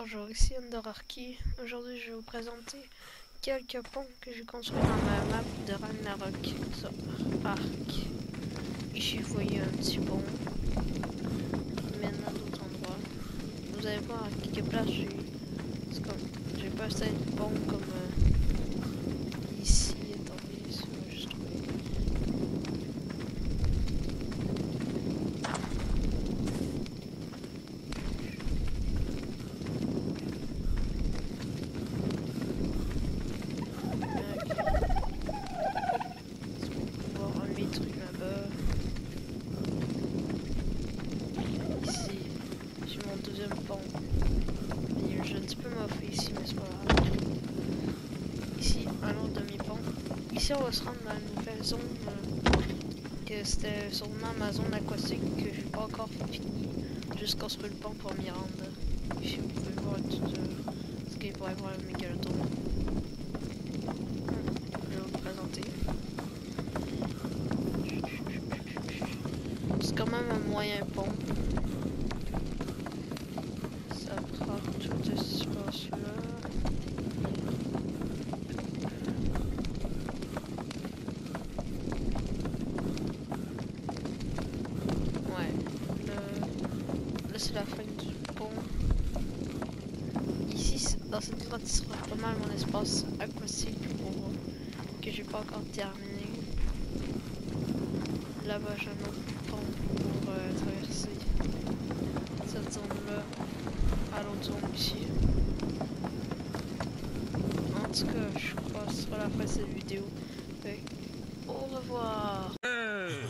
Bonjour, ici Underarchy. Aujourd'hui, je vais vous présenter quelques ponts que j'ai construits dans ma map de Ragnarok Arc. Ici, vous voyez un petit pont qui mène à d'autres endroits. Vous allez voir à quelques places, j'ai pas assez de pont comme euh, ici. Attendez, si on va juste trouver. voir un des trucs là-bas. Ici, j'ai mon deuxième pont. Il y a un jeu un petit peu moffé ici, mais c'est pas grave. Ici, un autre demi-pont. Ici, on va se rendre dans une nouvelle zone. euh, que c'était sûrement ma zone aquatique que j'ai pas encore fini. Juste construire le pont pour m'y rendre. Ici, vous pouvez voir tout euh, ce qu'il pourrait voir le mégalodon. Je vais vous présenter. C'est quand même un moyen pont. C'est la fin du pont. Ici, dans cette grotte, il sera pas mal mon espace aquatique pour que j'ai pas encore terminé. Là-bas, j'ai un autre pont pour euh, traverser cette zone-là à l'autre zone ici. En tout cas, je crois que ce sera la fin de cette vidéo. Au revoir! Euh.